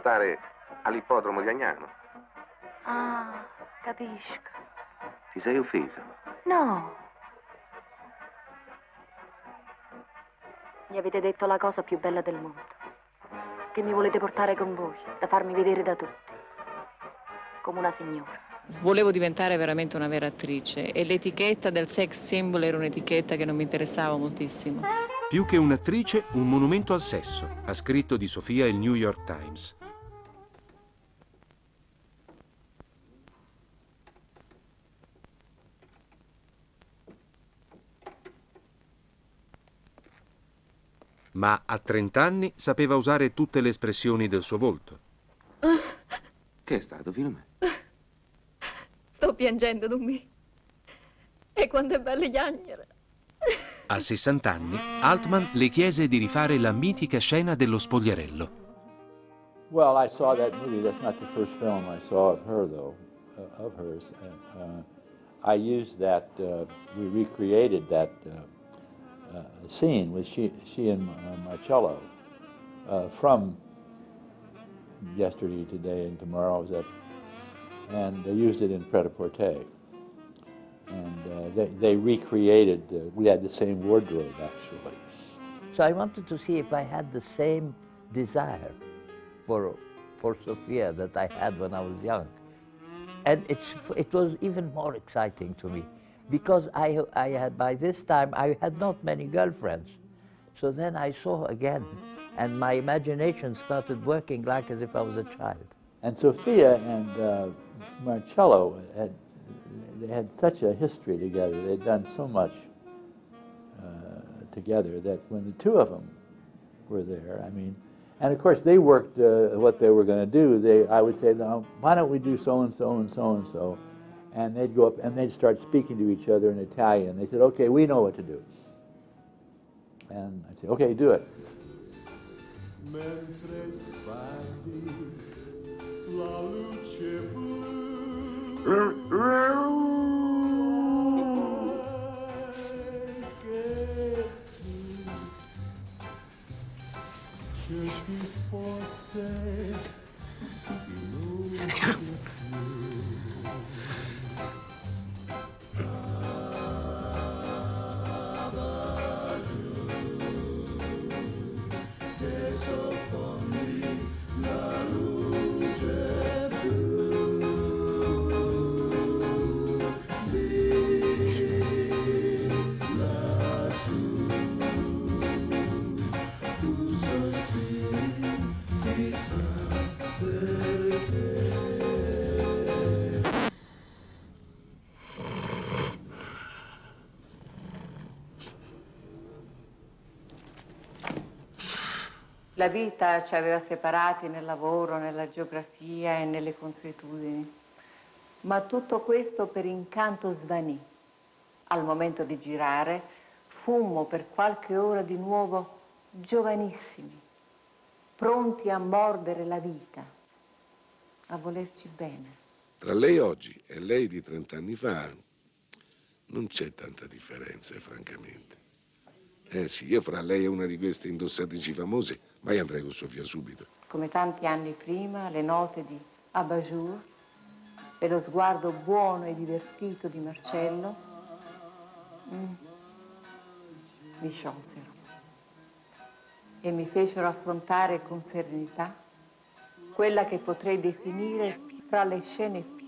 nuotare all'ippodromo di Agnano. Ah, capisco. Ti sei offeso? No. Mi avete detto la cosa più bella del mondo. Che mi volete portare con voi, da farmi vedere da tutti. Come una signora. Volevo diventare veramente una vera attrice e l'etichetta del sex symbol era un'etichetta che non mi interessava moltissimo. Più che un'attrice, un monumento al sesso, ha scritto di Sofia il New York Times. Ma a 30 anni sapeva usare tutte le espressioni del suo volto. Che è stato, fino a me? Sto piangendo, Dummi. E quando è bello chiagnere. A 60 anni, Altman le chiese di rifare la mitica scena dello spogliarello. Well, I saw that movie. That's not the first film I saw of her, though, uh, of hers. Uh, uh, I used that. Uh, we recreated that uh, scene with she, she and uh, Marcello uh, from yesterday, today, and tomorrow. That? And they used it in Pret-a-Porter. And uh, they, they recreated. The, we had the same wardrobe actually. So I wanted to see if I had the same desire for, for Sophia that I had when I was young. And it's, it was even more exciting to me because I, I had, by this time, I had not many girlfriends. So then I saw again, and my imagination started working like as if I was a child. And Sophia and uh, Marcello had they had such a history together. They'd done so much uh, together that when the two of them were there, I mean, and of course they worked uh, what they were going to do. They, I would say, now why don't we do so and so and so and so, and they'd go up and they'd start speaking to each other in Italian. They said, okay, we know what to do. And I'd say, okay, do it. La vita ci aveva separati nel lavoro, nella geografia e nelle consuetudini. Ma tutto questo per incanto svanì. Al momento di girare, fummo per qualche ora di nuovo giovanissimi, pronti a mordere la vita, a volerci bene. Tra lei oggi e lei di 30 anni fa non c'è tanta differenza, francamente. Eh sì, io fra lei e una di queste indossatrici famose mai andrei con Sofia subito. Come tanti anni prima, le note di Abajour e lo sguardo buono e divertito di Marcello mm, mi sciolsero e mi fecero affrontare con serenità quella che potrei definire fra le scene più